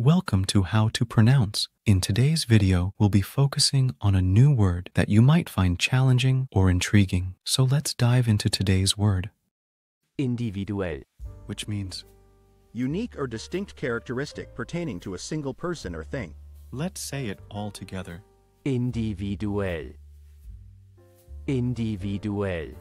Welcome to How to Pronounce. In today's video, we'll be focusing on a new word that you might find challenging or intriguing. So let's dive into today's word, individuell, which means unique or distinct characteristic pertaining to a single person or thing. let's say it all together. individuell, individuell,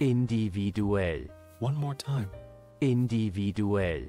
individuell, One more time. individuell,